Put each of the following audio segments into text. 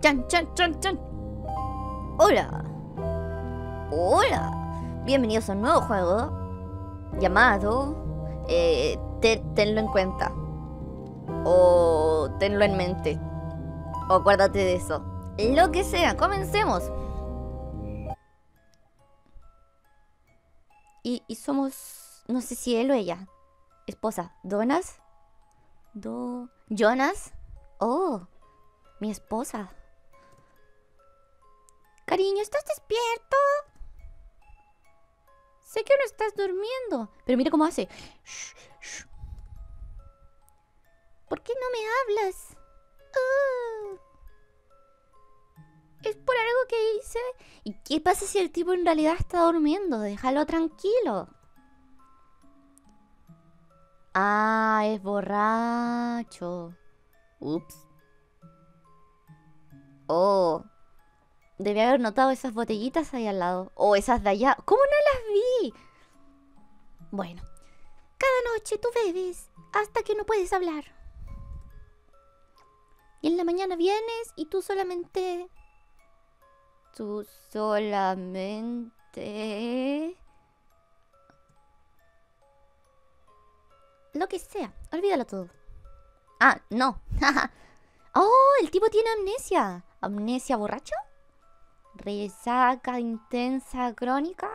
Chan, chan, chan, chan. Hola. Hola. Bienvenidos a un nuevo juego llamado eh, te- Tenlo en cuenta. O tenlo en mente. O acuérdate de eso. Lo que sea, comencemos. Y, y somos, no sé si él o ella. Esposa, ¿Donas? Do... ¿Jonas? Oh, mi esposa. Cariño, ¿estás despierto? Sé que no estás durmiendo, pero mira cómo hace. ¿Por qué no me hablas? Ah. Es por algo que hice. ¿Y qué pasa si el tipo en realidad está durmiendo? Déjalo tranquilo. Ah, es borracho. Ups. Oh. Debí haber notado esas botellitas ahí al lado. O esas de allá. ¿Cómo no las vi? Bueno. Cada noche tú bebes hasta que no puedes hablar. Y en la mañana vienes y tú solamente... Tú solamente... Lo que sea. Olvídalo todo. Ah, no. oh, el tipo tiene amnesia. ¿Amnesia borracho? Resaca intensa crónica.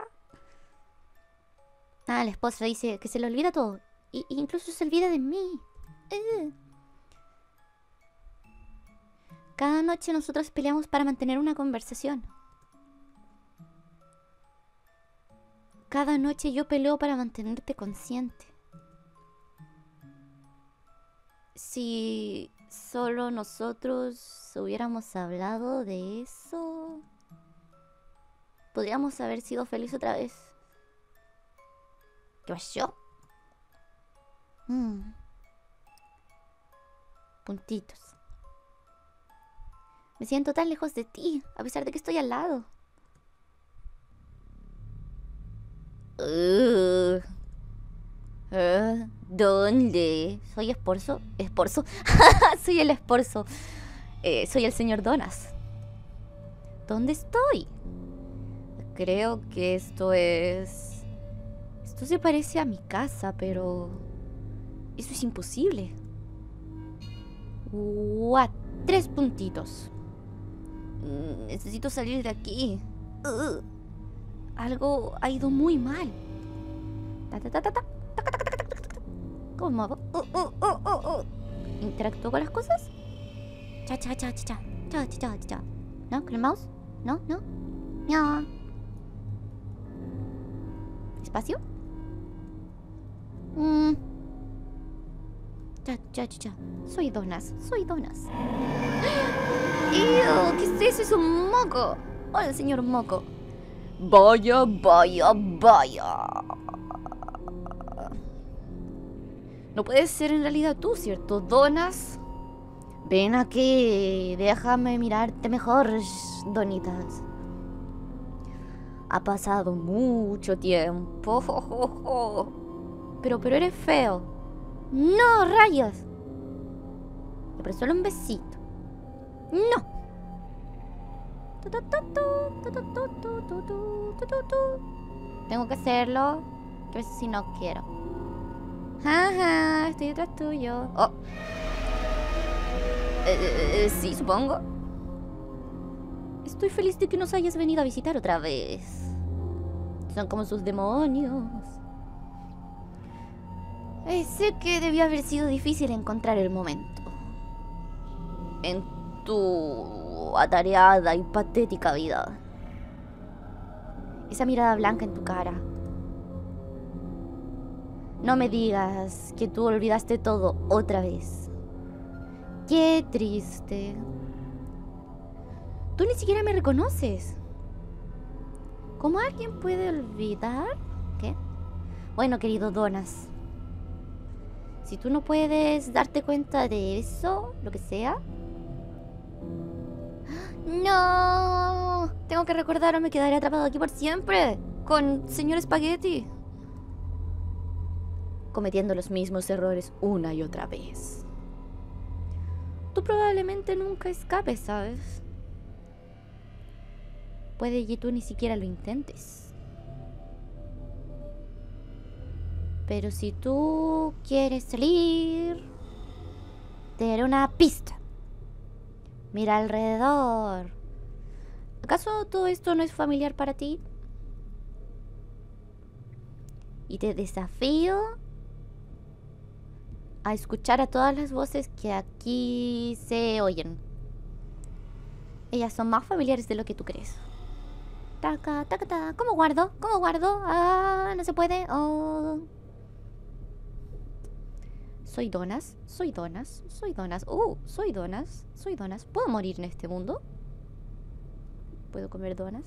Ah, la esposa dice que se le olvida todo. Y, incluso se olvida de mí. Eh. Cada noche nosotros peleamos para mantener una conversación. Cada noche yo peleo para mantenerte consciente. Si solo nosotros hubiéramos hablado de eso, podríamos haber sido felices otra vez. ¿Qué pasó? Mm. Puntitos. Me siento tan lejos de ti, a pesar de que estoy al lado. Uh. Uh, ¿Dónde? ¿Soy esposo? ¿Esposo? soy el esposo. Eh, soy el señor Donas. ¿Dónde estoy? Creo que esto es... Esto se parece a mi casa, pero... Eso es imposible. What? Tres puntitos. Mm, Necesito salir de aquí. Algo ha ido muy mal. ¿Cómo hago? Uh, uh, uh, uh, uh. ¿Interactúo con las cosas? Cha, cha, cha, cha, cha. Cha, cha, cha, cha. ¿No? ¿Con el mouse? ¿No? ¿No? No. ¿Espacio? Mm. Ya, ya, ya, ya. Soy Donas, soy Donas. ¡Ew! ¿Qué es eso? Es un moco. Hola, señor moco. Vaya, vaya, vaya. No puedes ser en realidad tú, ¿cierto? Donas. Ven aquí, déjame mirarte mejor, Donitas. Ha pasado mucho tiempo. Pero, pero eres feo. No, rayos. Le prestó un besito. No. Tengo que hacerlo. Que a veces si no quiero. Jaja, estoy detrás tuyo. Oh. Sí, supongo. Estoy feliz de que nos hayas venido a visitar otra vez. Son como sus demonios. Eh, sé que debió haber sido difícil encontrar el momento. En tu atareada y patética vida. Esa mirada blanca en tu cara. No me digas que tú olvidaste todo otra vez. Qué triste. Tú ni siquiera me reconoces. ¿Cómo alguien puede olvidar? ¿Qué? Bueno, querido Donas. Si tú no puedes darte cuenta de eso, lo que sea. ¡No! Tengo que recordar o me quedaré atrapado aquí por siempre. Con señor Spaghetti. Cometiendo los mismos errores una y otra vez. Tú probablemente nunca escapes, ¿sabes? Puede que tú ni siquiera lo intentes. Pero si tú quieres salir, te daré una pista. Mira alrededor. ¿Acaso todo esto no es familiar para ti? Y te desafío a escuchar a todas las voces que aquí se oyen. Ellas son más familiares de lo que tú crees. Taca, taca, taca. ¿Cómo guardo? ¿Cómo guardo? Ah, no se puede. Oh. Soy donas, soy donas, soy donas. Uh, soy donas, soy donas. ¿Puedo morir en este mundo? ¿Puedo comer donas?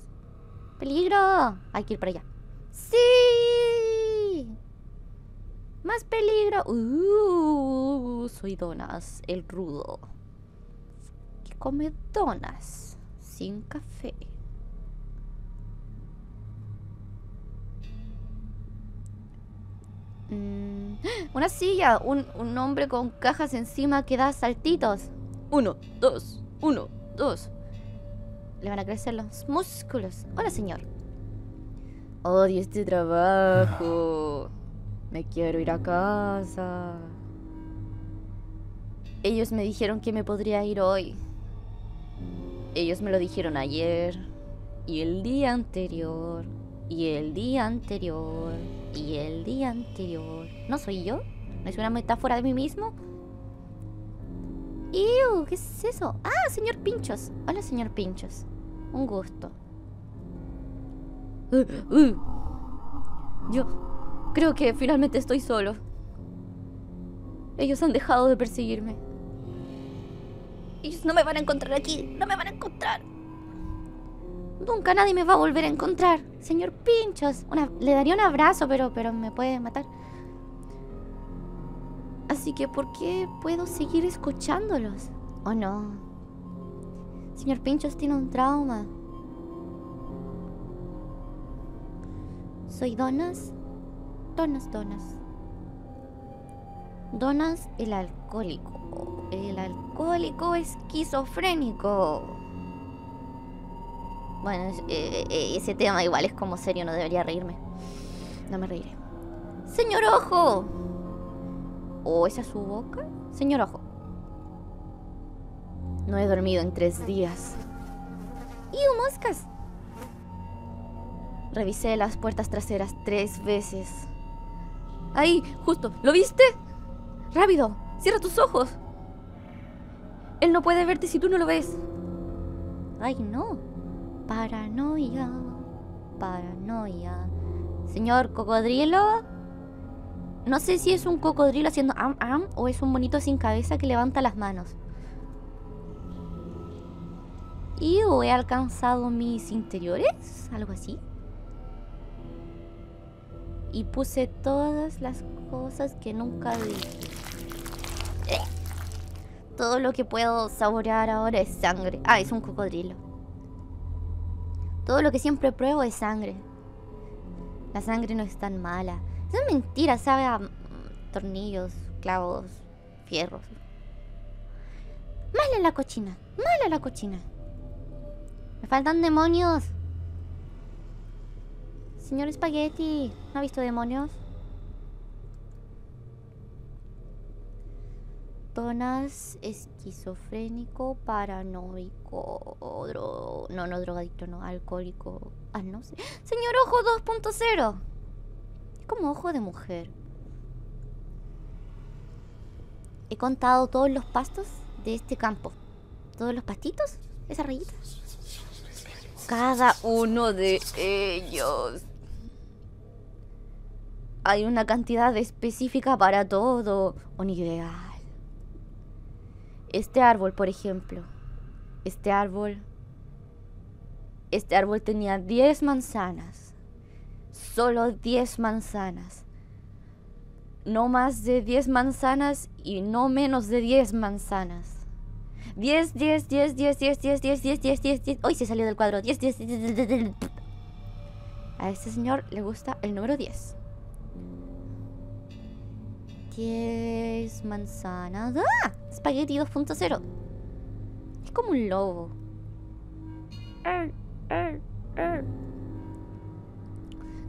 ¡Peligro! Hay que ir para allá. ¡Sí! ¡Más peligro! Uh, soy donas, el rudo. Que come donas sin café. Mm, Una silla, un, un hombre con cajas encima que da saltitos. Uno, dos, uno, dos. Le van a crecer los músculos. Hola, señor. Odio este trabajo. Me quiero ir a casa. Ellos me dijeron que me podría ir hoy. Ellos me lo dijeron ayer. Y el día anterior. Y el día anterior. Y el día anterior. ¿No soy yo? ¿No es una metáfora de mí mismo? ¡Ew! ¿Qué es eso? ¡Ah, señor Pinchos! Hola, señor Pinchos. Un gusto. Uh, uh. Yo creo que finalmente estoy solo. Ellos han dejado de perseguirme. Ellos no me van a encontrar aquí. No me van a encontrar. Nunca nadie me va a volver a encontrar. Señor Pinchos. Una- le daría un abrazo, pero, pero me puede matar. Así que, ¿por qué puedo seguir escuchándolos? ¿O no? Señor Pinchos tiene un trauma. Soy Donas. Donas, Donas. Donas el alcohólico. El alcohólico esquizofrénico. Bueno, eh, eh, ese tema igual es como serio, no debería reírme. No me reiré. Señor Ojo. ¿O esa es su boca? Señor Ojo. No he dormido en tres días. ¡Y moscas! Revisé las puertas traseras tres veces. Ahí, justo. ¿Lo viste? Rápido, cierra tus ojos. Él no puede verte si tú no lo ves. Ay, no. Paranoia. Paranoia. Señor cocodrilo. No sé si es un cocodrilo haciendo am am o es un monito sin cabeza que levanta las manos. Y he alcanzado mis interiores, algo así. Y puse todas las cosas que nunca dije. Eh. Todo lo que puedo saborear ahora es sangre. Ah, es un cocodrilo. Todo lo que siempre pruebo es sangre. La sangre no es tan mala. Es mentira, sabe a tornillos, clavos, fierros. Mala la cochina, mala la cochina. Me faltan demonios. Señor Spaghetti, ¿no ha visto demonios? Donas esquizofrénico, paranoico, no, no drogadicto, no, alcohólico. Ah, no sé. Señor Ojo 2.0. Es como ojo de mujer. He contado todos los pastos de este campo. Todos los pastitos, esa rayita. Cada uno de ellos. Hay una cantidad específica para todo. Un ideal. Este árbol, por ejemplo. Este árbol. Este árbol tenía 10 manzanas. Solo 10 manzanas. No más de 10 manzanas y no menos de 10 manzanas. 10, 10, 10, 10, 10, 10, 10, 10, 10, 10, 10. Hoy se salió del cuadro. 10, 10, 10, 10, 10, 10. A este señor le gusta el número 10. 10 manzanas. ¡Ah! Spaghetti 2.0. Es como un lobo. matar.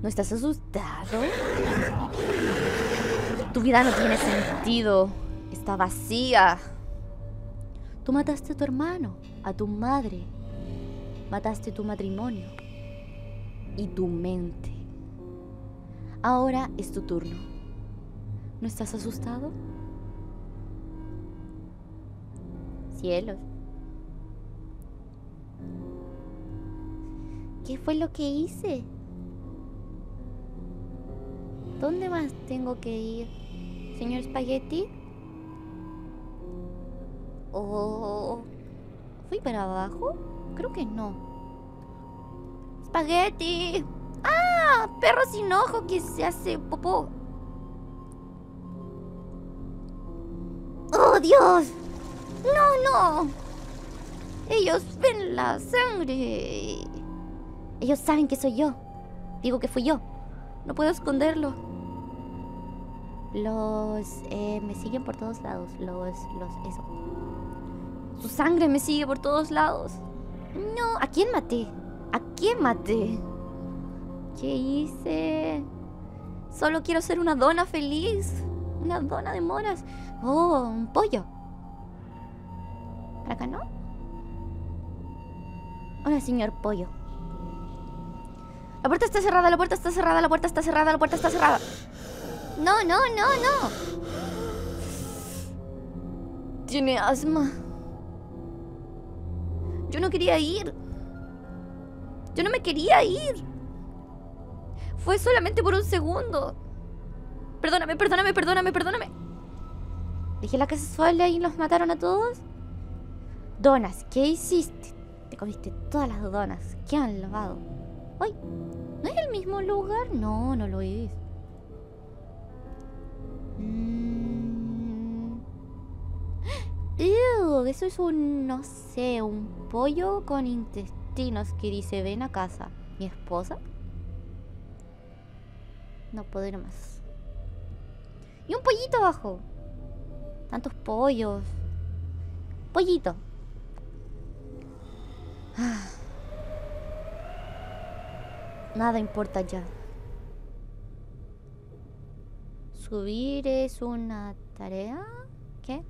¿No estás asustado? Tu vida no tiene sentido. Está vacía. Tú mataste a tu hermano, a tu madre. Mataste tu matrimonio y tu mente. Ahora es tu turno. ¿No estás asustado? Cielos. ¿Qué fue lo que hice? ¿Dónde más tengo que ir? ¿Señor Spaghetti? ¿O fui para abajo? Creo que no. ¡Spaghetti! ¡Ah! Perro sin ojo que se hace popó. ¡Oh, Dios! ¡No, no! Ellos ven la sangre. Ellos saben que soy yo. Digo que fui yo. No puedo esconderlo. Los... Eh, me siguen por todos lados. Los... Los... Eso. Su sangre me sigue por todos lados. No, ¿a quién maté? ¿A quién maté? ¿Qué hice? Solo quiero ser una dona feliz. Una dona de moras. Oh, un pollo. ¿Para acá no? Hola, señor pollo. La puerta está cerrada, la puerta está cerrada, la puerta está cerrada, la puerta está cerrada. No, no, no, no. Tiene asma. Yo no quería ir. Yo no me quería ir. Fue solamente por un segundo. Perdóname, perdóname, perdóname, perdóname. Dejé la casa sola y los mataron a todos. Donas, ¿qué hiciste? Te comiste todas las donas. ¿Qué han lavado? Ay, ¿no es el mismo lugar? No, no lo es. Mm. eso es un, no sé, un pollo con intestinos que dice, ven a casa. ¿Mi esposa? No puedo ir más. Y un pollito abajo. Tantos pollos. Pollito. Nada importa ya. Subir es una tarea. ¿Qué?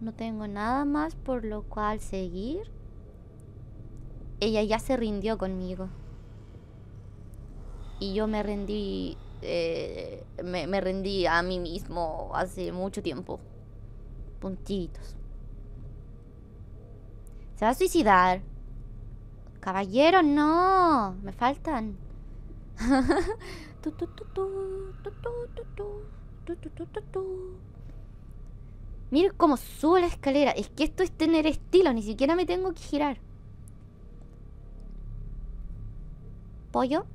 No tengo nada más por lo cual seguir. Ella ya se rindió conmigo. Y yo me rendí. Eh, me, me rendí a mí mismo hace mucho tiempo. Puntitos. Se va a suicidar. Caballero, no. Me faltan. Mira cómo subo la escalera. Es que esto es tener estilo, ni siquiera me tengo que girar. Pollo.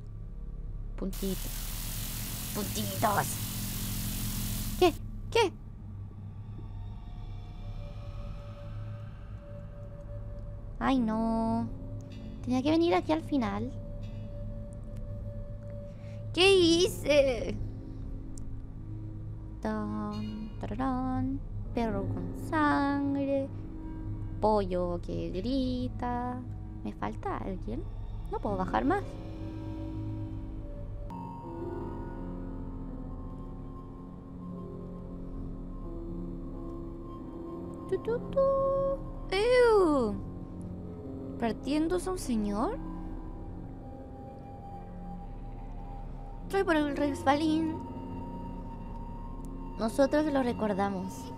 Puntitos. Puntitos. ¿Qué? ¿Qué? Ay, no. Tenía que venir aquí al final. ¿Qué hice? perro con sangre, pollo que grita. ¿Me falta alguien? No puedo bajar más. ¿Partiéndose un señor? Estoy por el resbalín. Nosotros lo recordamos.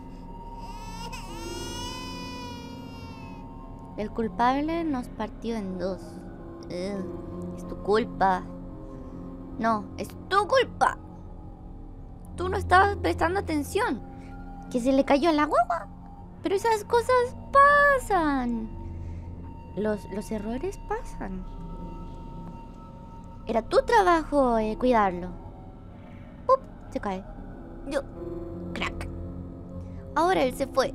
El culpable nos partió en dos. es tu culpa. No, es tu culpa. Tú no estabas prestando atención. Que se le cayó la guagua. Pero esas cosas pasan. Los, los errores pasan. Era tu trabajo eh, cuidarlo. ¡Up! Se cae. Yo. Crack. Ahora él se fue.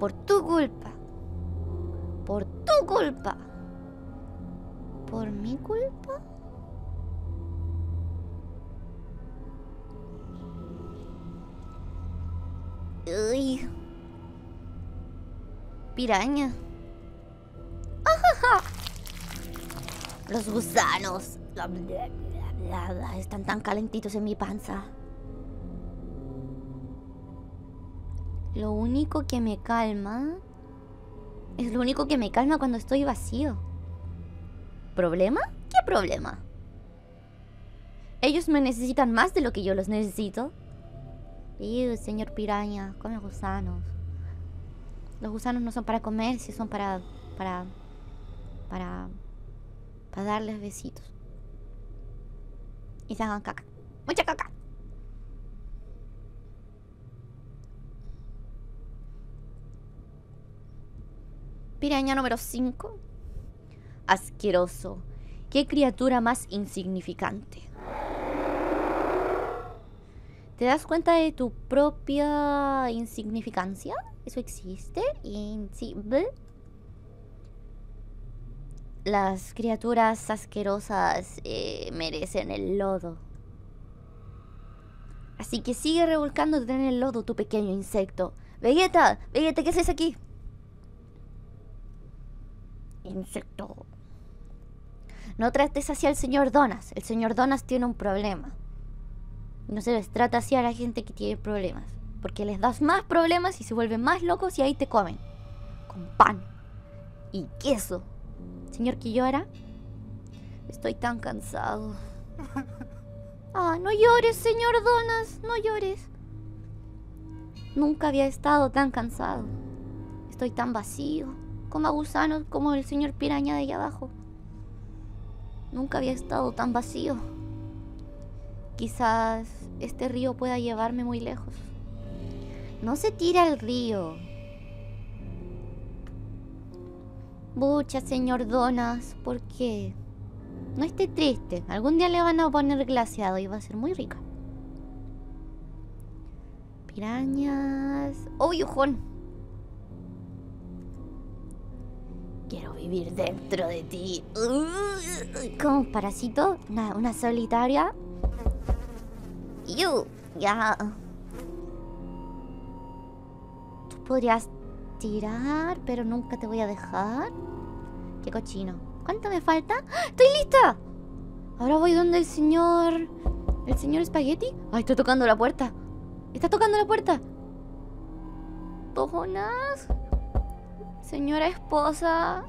Por tu culpa. Por tu culpa. ¿Por mi culpa? Uy. Piraña. Los gusanos. Están tan calentitos en mi panza. Lo único que me calma... Es lo único que me calma cuando estoy vacío. ¿Problema? ¿Qué problema? Ellos me necesitan más de lo que yo los necesito. Ew, señor piraña, come gusanos. Los gusanos no son para comer, si son para... para... para... para darles besitos. Y se hagan caca. Mucha caca. Piraña número 5. Asqueroso. Qué criatura más insignificante. ¿Te das cuenta de tu propia insignificancia? ¿Eso existe? Las criaturas asquerosas eh, merecen el lodo. Así que sigue revolcándote en el lodo, tu pequeño insecto. Vegeta, Vegeta, ¿qué haces aquí? Insecto. No trates hacia el señor Donas. El señor Donas tiene un problema. No se les trata así a la gente que tiene problemas. Porque les das más problemas y se vuelven más locos y ahí te comen. Con pan. Y queso. Señor Quillora. Estoy tan cansado. Ah, no llores, señor Donas. No llores. Nunca había estado tan cansado. Estoy tan vacío. Como gusanos como el señor piraña de allá abajo. Nunca había estado tan vacío. Quizás este río pueda llevarme muy lejos. No se tira el río. Bucha, señor Donas, ¿por qué? No esté triste. Algún día le van a poner glaseado y va a ser muy rica. Pirañas. ¡Uy, ojón! Quiero vivir dentro de ti. Como un parásito, una, una solitaria You, ya. Tú podrías tirar, pero nunca te voy a dejar. Qué cochino. ¿Cuánto me falta? ¡Ah! ¡Estoy lista! Ahora voy donde el señor... ¿El señor Spaghetti? ¡Ay, está tocando la puerta! ¡Está tocando la puerta! ¿Tojonas? Señora esposa.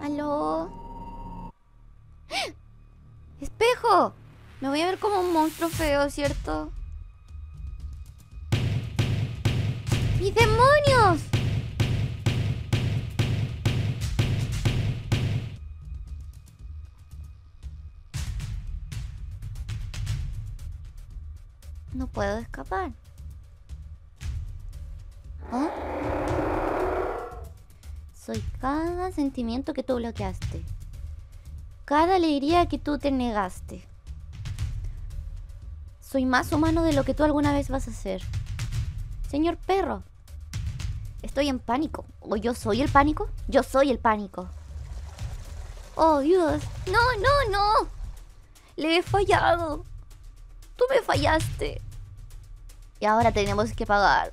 ¿Aló? ¡Espejo! Me voy a ver como un monstruo feo, ¿cierto? ¡Mis demonios! No puedo escapar. ¿Ah? Soy cada sentimiento que tú bloqueaste cada alegría que tú te negaste. Soy más humano de lo que tú alguna vez vas a ser. Señor perro, estoy en pánico. ¿O yo soy el pánico? Yo soy el pánico. Oh, Dios. No, no, no. Le he fallado. Tú me fallaste. Y ahora tenemos que pagar.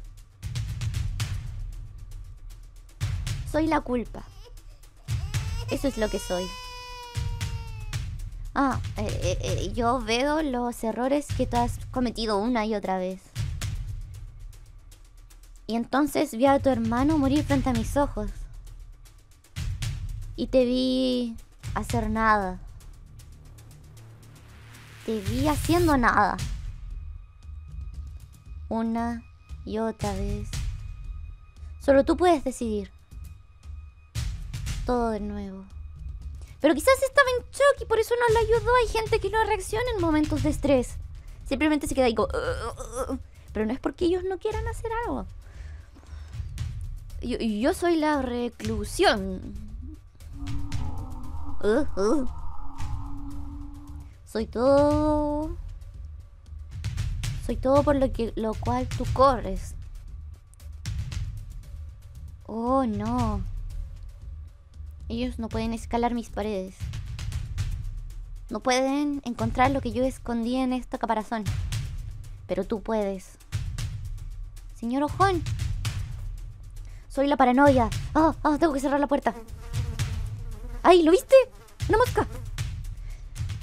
Soy la culpa. Eso es lo que soy. Ah, eh, eh, eh, yo veo los errores que tú has cometido una y otra vez. Y entonces vi a tu hermano morir frente a mis ojos. Y te vi hacer nada. Te vi haciendo nada. Una y otra vez. Solo tú puedes decidir. Todo de nuevo. Pero quizás estaba en shock y por eso no le ayudó. Hay gente que no reacciona en momentos de estrés. Simplemente se queda ahí como... Pero no es porque ellos no quieran hacer algo. Yo, yo soy la reclusión. Soy todo... Soy todo por lo, que, lo cual tú corres. Oh, no. Ellos no pueden escalar mis paredes. No pueden encontrar lo que yo escondí en esta caparazón. Pero tú puedes. Señor Ojón. Soy la paranoia. Ah, ah, tengo que cerrar la puerta. ¡Ay, ¿lo viste? ¡Una mosca!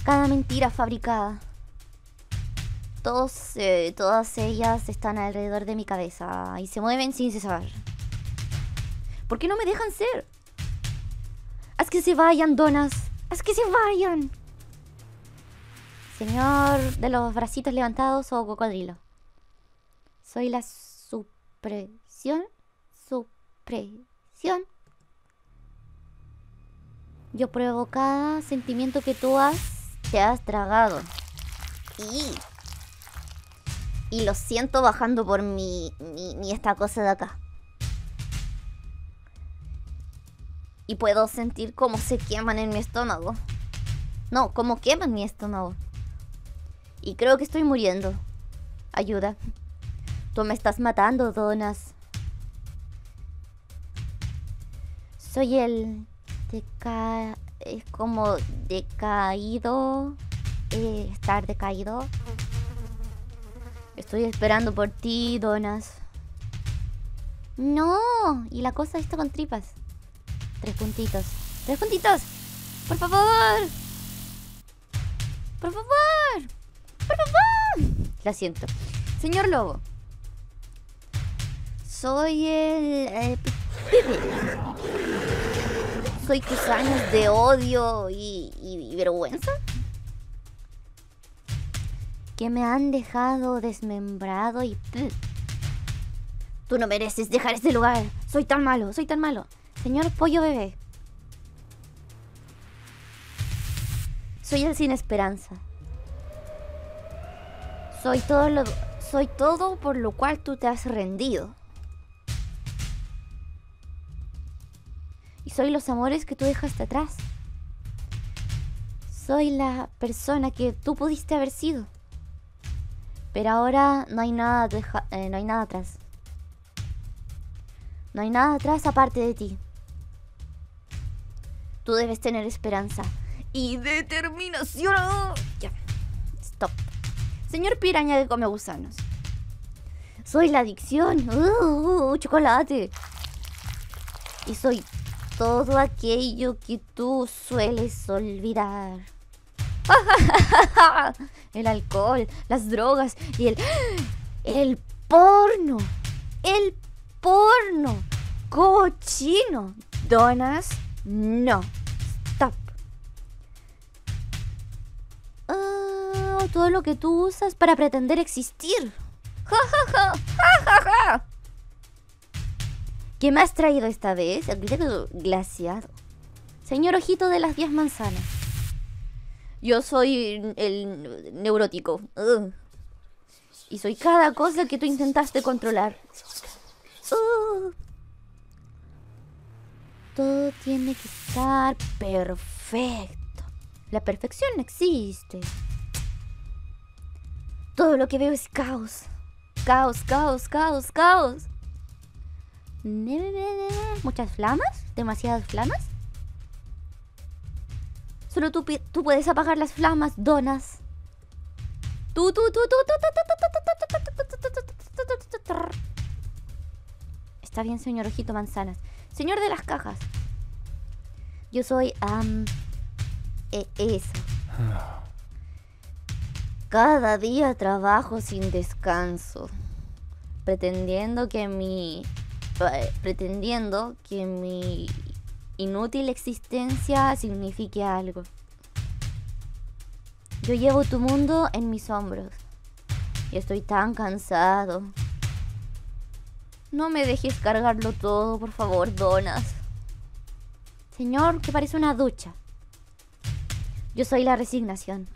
Cada mentira fabricada. Todos, eh, todas ellas están alrededor de mi cabeza y se mueven sin cesar. ¿Por qué no me dejan ser? Haz que se vayan, donas. Haz que se vayan. Señor de los bracitos levantados o cocodrilo. Soy la supresión. Supresión. Yo pruebo cada sentimiento que tú has, te has tragado. Y, y lo siento bajando por mi, mi, esta cosa de acá. Y puedo sentir cómo se queman en mi estómago. No, cómo queman mi estómago. Y creo que estoy muriendo. Ayuda. Tú me estás matando, Donas. Soy el Deca... Es como decaído. Eh, estar decaído. Estoy esperando por ti, donas. No. Y la cosa está con tripas. Tres puntitos. Tres puntitos. Por favor. Por favor. Por favor. La siento. Señor Lobo. Soy el... soy tus años de odio y, vergüenza? Que me han dejado desmembrado y... Tú no mereces dejar este lugar. Soy tan malo, soy tan malo. Señor Pollo Bebé. Soy el sin esperanza. Soy todo lo... Soy todo por lo cual tú te has rendido. Y soy los amores que tú dejaste atrás. Soy la persona que tú pudiste haber sido. Pero ahora no hay nada, eh, no hay nada atrás. No hay nada atrás aparte de ti. Tú debes tener esperanza y determinación. Ya. Stop. Señor piraña que come gusanos. Soy la adicción. Uh, chocolate. Y soy todo aquello que tú sueles olvidar. el alcohol, las drogas y el... El porno. El porno. Cochino. Donas, no. Todo lo que tú usas para pretender existir. ¿Qué me has traído esta vez? El glaciado. Señor Ojito de las 10 manzanas. Yo soy el neurótico. Y soy cada cosa que tú intentaste controlar. Todo tiene que estar perfecto. La perfección no existe. Todo lo que veo es caos. Caos, caos, caos, caos. ¿Muchas flamas? ¿Demasiadas flamas? Solo tú, tú puedes apagar las flamas, donas. Tú, tú, tú, tú, Está bien, señor Ojito Manzanas. Señor de las cajas. Yo soy... Um, eso. Cada día trabajo sin descanso. Pretendiendo que mi eh, pretendiendo que mi inútil existencia signifique algo. Yo llevo tu mundo en mis hombros y estoy tan cansado. No me dejes cargarlo todo, por favor, donas. Señor, que parece una ducha. Yo soy la resignación.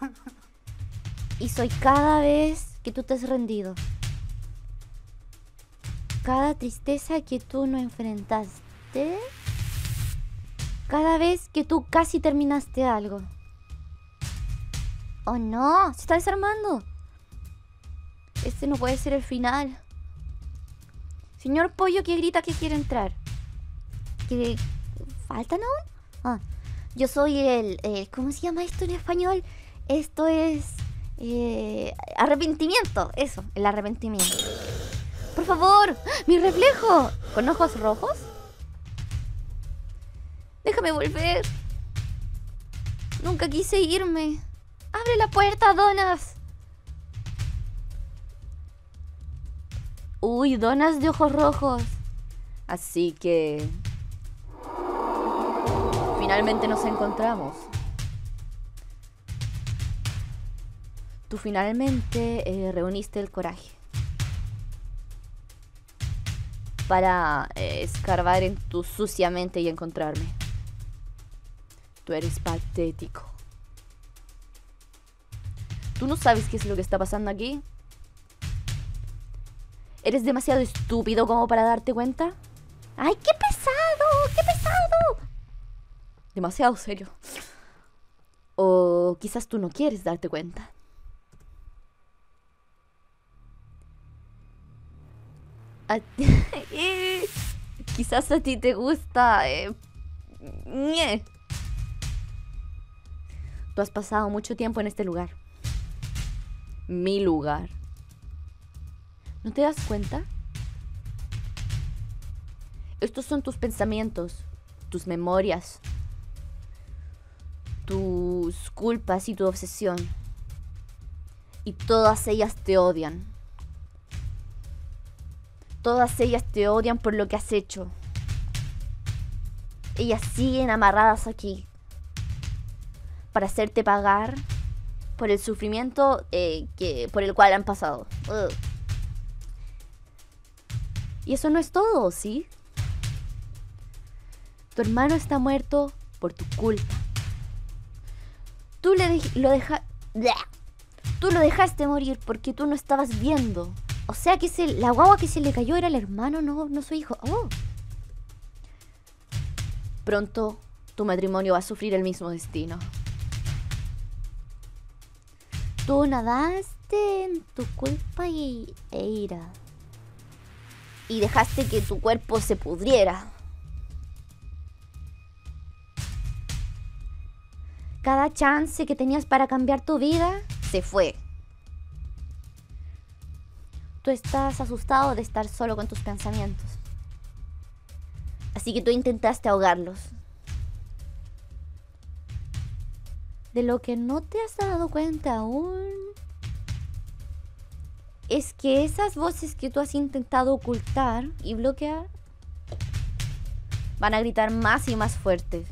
Y soy cada vez que tú te has rendido cada tristeza que tú no enfrentaste, cada vez que tú casi terminaste algo. Oh no, se está desarmando. Este no puede ser el final. Señor Pollo que grita que quiere entrar. ¿Que faltan aún? Ah, yo soy el, ¿Cómo se llama esto en español? Esto es... Eh, arrepentimiento. Eso, el arrepentimiento. Por favor, mi reflejo. ¿Con ojos rojos? Déjame volver. Nunca quise irme. ¡Abre la puerta, Donas! Uy, Donas de ojos rojos. Así que... Finalmente nos encontramos. Tú finalmente eh, reuniste el coraje para eh, escarbar en tu sucia mente y encontrarme. Tú eres patético. ¿Tú no sabes qué es lo que está pasando aquí? ¿Eres demasiado estúpido como para darte cuenta? ¡Ay, qué pesado! ¡Qué pesado! Demasiado serio. O quizás tú no quieres darte cuenta. Quizás a ti te gusta... Eh, Tú has pasado mucho tiempo en este lugar. Mi lugar. ¿No te das cuenta? Estos son tus pensamientos, tus memorias, tus culpas y tu obsesión. Y todas ellas te odian. Todas ellas te odian por lo que has hecho. Ellas siguen amarradas aquí para hacerte pagar por el sufrimiento eh, que, por el cual han pasado. Y eso no es todo, ¿sí? Tu hermano está muerto por tu culpa. Tú le lo Tú lo dejaste morir porque tú no estabas viendo o sea que se, la guagua que se le cayó era el hermano, no, no su hijo. Oh. Pronto tu matrimonio va a sufrir el mismo destino. Tú nadaste en tu culpa y, e ira. Y dejaste que tu cuerpo se pudriera. Cada chance que tenías para cambiar tu vida se fue. Estás asustado de estar solo con tus pensamientos. Así que tú intentaste ahogarlos. De lo que no te has dado cuenta aún es que esas voces que tú has intentado ocultar y bloquear van a gritar más y más fuerte.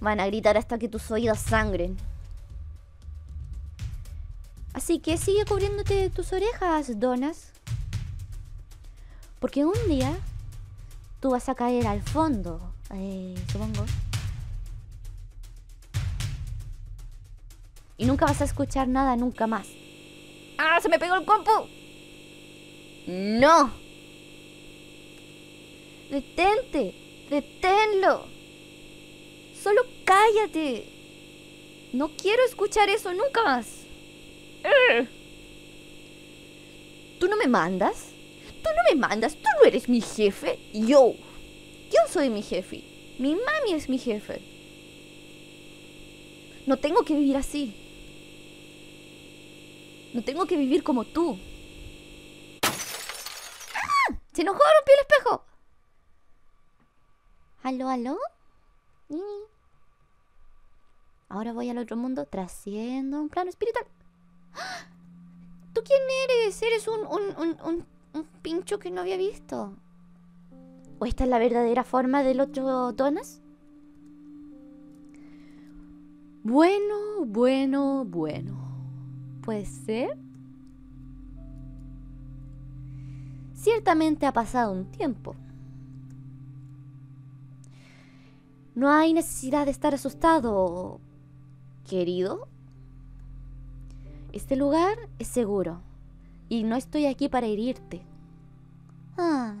Van a gritar hasta que tus oídos sangren. Así que sigue cubriéndote tus orejas, donas. Porque un día tú vas a caer al fondo, eh, supongo. Y nunca vas a escuchar nada nunca más. ¡Ah! ¡Se me pegó el compu! ¡No! ¡Detente! ¡Deténlo! Solo cállate. No quiero escuchar eso nunca más. ¿Tú no me mandas? ¿Tú no me mandas? ¿Tú no eres mi jefe? Yo. Yo soy mi jefe. Mi mami es mi jefe. No tengo que vivir así. No tengo que vivir como tú. ¡Ah! Se enojó, rompió el espejo. ¿Aló, aló? Ahora voy al otro mundo trasciendo un plano espiritual. ¿Tú quién eres? ¿Eres un, un, un, un, pincho que no había visto? ¿O esta es la verdadera forma del otro Donas? Bueno, bueno, bueno. ¿Puede ser? Ciertamente ha pasado un tiempo. No hay necesidad de estar asustado, querido. Este lugar es seguro y no estoy aquí para herirte. Ah.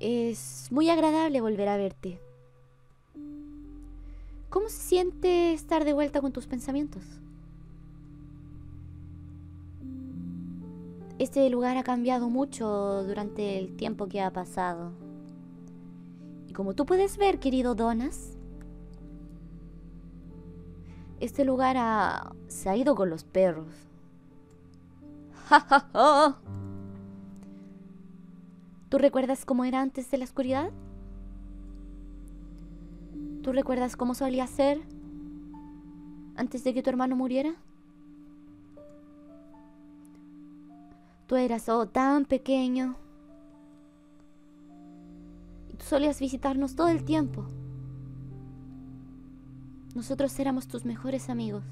Es muy agradable volver a verte. ¿Cómo se siente estar de vuelta con tus pensamientos? Este lugar ha cambiado mucho durante el tiempo que ha pasado. Y como tú puedes ver, querido Donas, este lugar se ha ido con los perros. ¿Tú recuerdas cómo era antes de la oscuridad? ¿Tú recuerdas cómo solía ser antes de que tu hermano muriera? Tú eras oh, tan pequeño. Y tú solías visitarnos todo el tiempo. Nosotros éramos tus mejores amigos.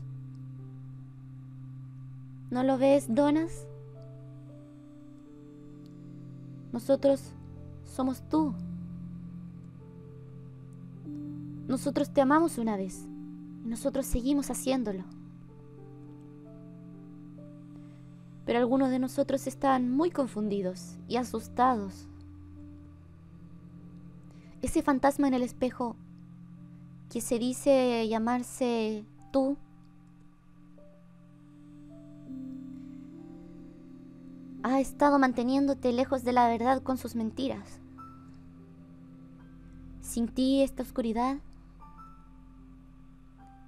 ¿No lo ves, Donas? Nosotros somos tú. Nosotros te amamos una vez y nosotros seguimos haciéndolo. Pero algunos de nosotros están muy confundidos y asustados. Ese fantasma en el espejo que se dice llamarse tú ha estado manteniéndote lejos de la verdad con sus mentiras. Sin ti esta oscuridad,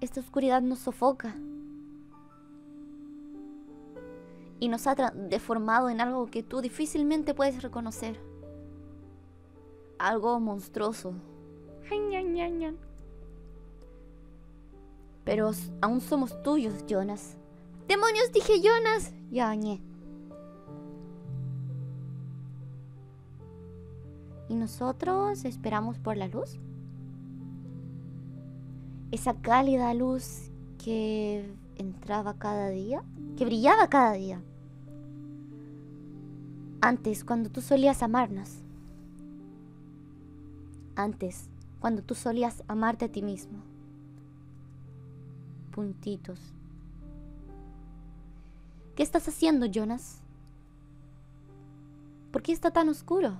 esta oscuridad nos sofoca y nos ha deformado en algo que tú difícilmente puedes reconocer. Algo monstruoso. Pero aún somos tuyos, Jonas. ¡Demonios! Dije Jonas. Ya, ¿Y nosotros esperamos por la luz? Esa cálida luz que entraba cada día, que brillaba cada día. Antes, cuando tú solías amarnos. Antes, cuando tú solías amarte a ti mismo. Puntitos. ¿Qué estás haciendo, Jonas? ¿Por qué está tan oscuro?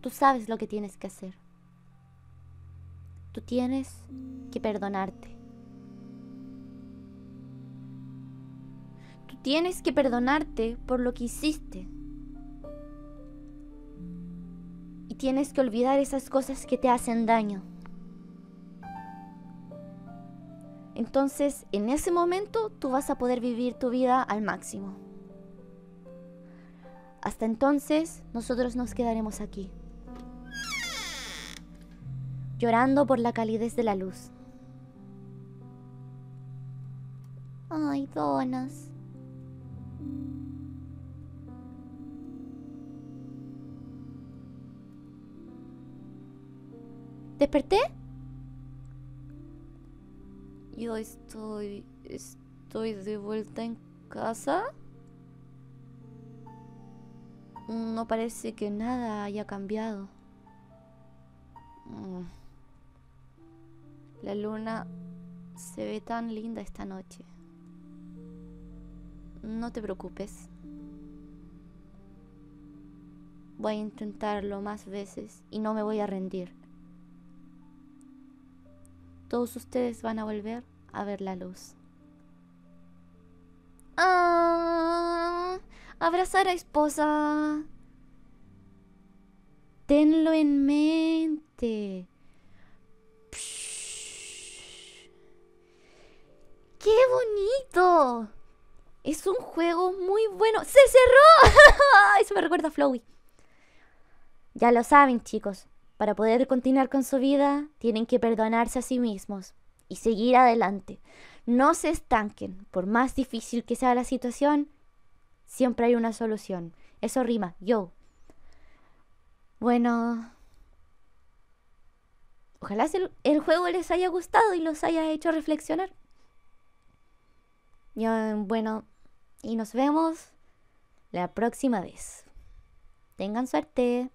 Tú sabes lo que tienes que hacer. Tú tienes que perdonarte. Tú tienes que perdonarte por lo que hiciste. Y tienes que olvidar esas cosas que te hacen daño. Entonces, en ese momento, tú vas a poder vivir tu vida al máximo. Hasta entonces, nosotros nos quedaremos aquí llorando por la calidez de la luz. Ay, donas. ¿Desperté? Yo estoy... estoy de vuelta en casa. No parece que nada haya cambiado. Mm. La luna se ve tan linda esta noche. No te preocupes. Voy a intentarlo más veces y no me voy a rendir. Todos ustedes van a volver a ver la luz. ¡Ah! Abrazar a esposa. Tenlo en mente. ¡Qué bonito! Es un juego muy bueno. ¡Se cerró! Eso me recuerda a Flowey. Ya lo saben, chicos. Para poder continuar con su vida, tienen que perdonarse a sí mismos y seguir adelante. No se estanquen. Por más difícil que sea la situación, siempre hay una solución. Eso rima. Yo. Bueno. Ojalá el juego les haya gustado y los haya hecho reflexionar. Bueno, y nos vemos la próxima vez. Tengan suerte.